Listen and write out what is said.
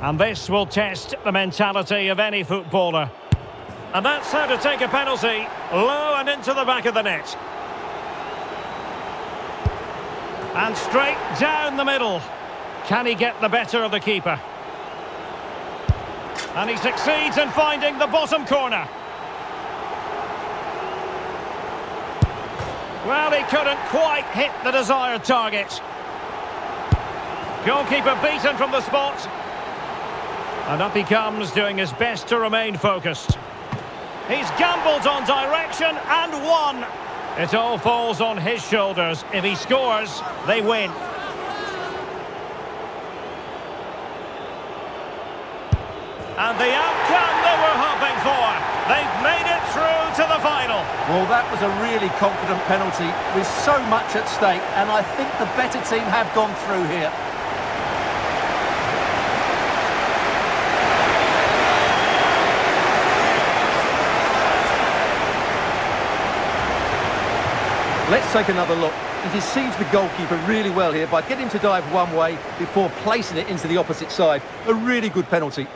And this will test the mentality of any footballer. And that's how to take a penalty. Low and into the back of the net. And straight down the middle. Can he get the better of the keeper? And he succeeds in finding the bottom corner. Well, he couldn't quite hit the desired target. Goalkeeper beaten from the spot. And up he comes, doing his best to remain focused. He's gambled on direction and won. It all falls on his shoulders. If he scores, they win. And the outcome they were hoping for. They've made it through to the final. Well, that was a really confident penalty with so much at stake, and I think the better team have gone through here. Let's take another look. He deceives the goalkeeper really well here by getting to dive one way before placing it into the opposite side. A really good penalty.